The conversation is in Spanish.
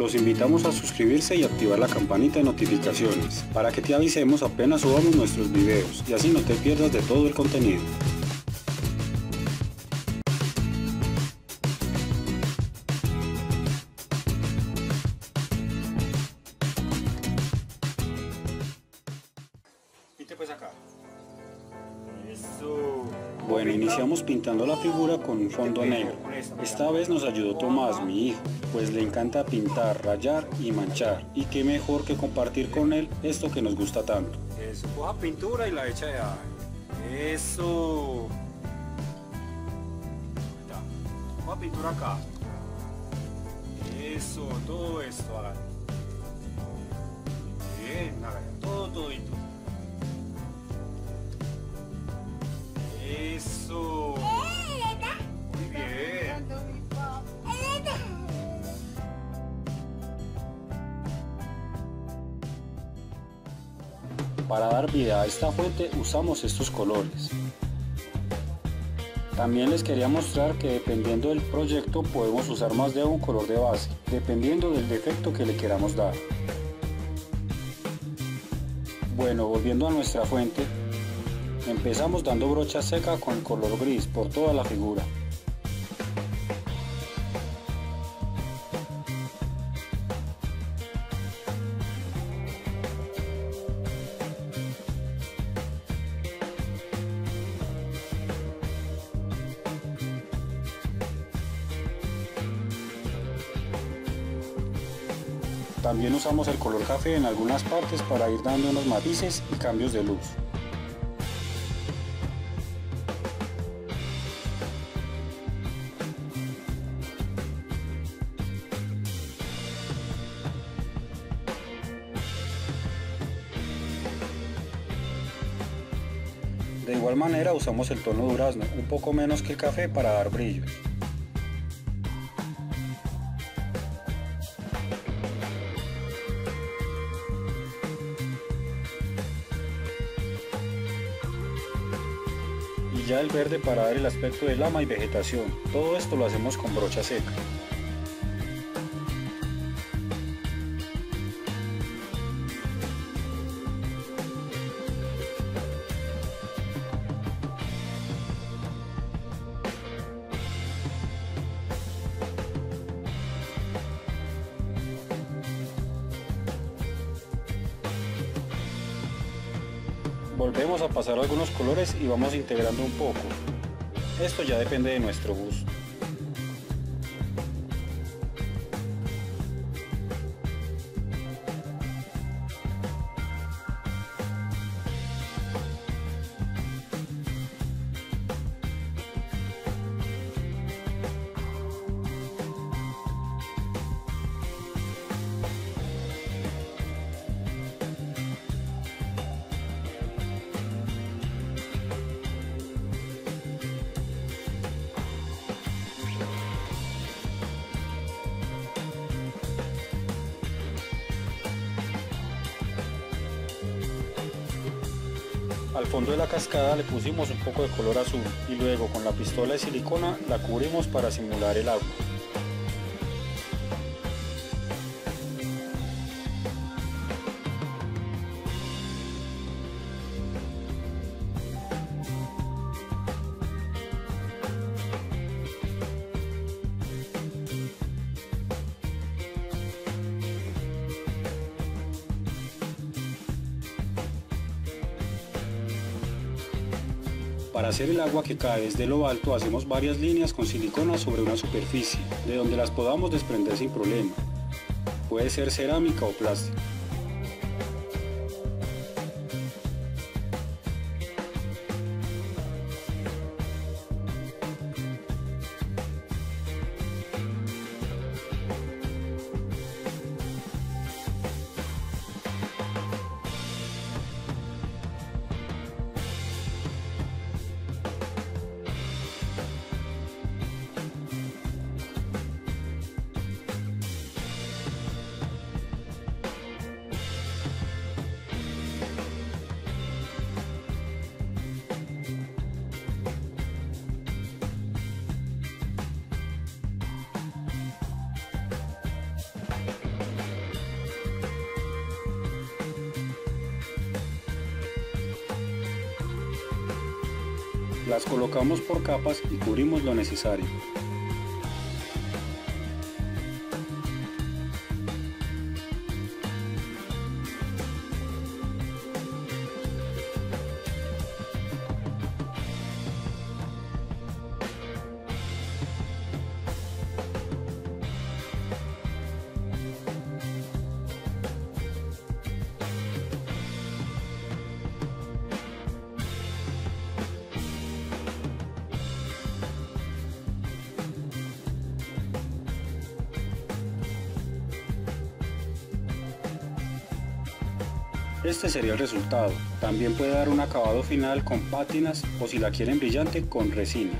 Los invitamos a suscribirse y activar la campanita de notificaciones para que te avisemos apenas subamos nuestros videos y así no te pierdas de todo el contenido. pues acá. Bueno, iniciamos pintando la figura con un fondo negro. Esta vez nos ayudó Tomás, mi hijo, pues le encanta pintar, rayar y manchar. Y qué mejor que compartir con él esto que nos gusta tanto. Eso, coja pintura y la. Eso. Pintura acá. Eso, todo esto, Para dar vida a esta fuente usamos estos colores. También les quería mostrar que dependiendo del proyecto podemos usar más de un color de base, dependiendo del defecto que le queramos dar. Bueno, volviendo a nuestra fuente, empezamos dando brocha seca con el color gris por toda la figura. También usamos el color café en algunas partes para ir dando unos matices y cambios de luz. De igual manera usamos el tono durazno, un poco menos que el café para dar brillo. Ya el verde para dar el aspecto de lama y vegetación. Todo esto lo hacemos con brocha seca. Volvemos a pasar algunos colores y vamos integrando un poco. Esto ya depende de nuestro gusto. Al fondo de la cascada le pusimos un poco de color azul y luego con la pistola de silicona la cubrimos para simular el agua. Para hacer el agua que cae desde lo alto hacemos varias líneas con silicona sobre una superficie, de donde las podamos desprender sin problema. Puede ser cerámica o plástico. Las colocamos por capas y cubrimos lo necesario. Este sería el resultado. También puede dar un acabado final con pátinas o si la quieren brillante con resina.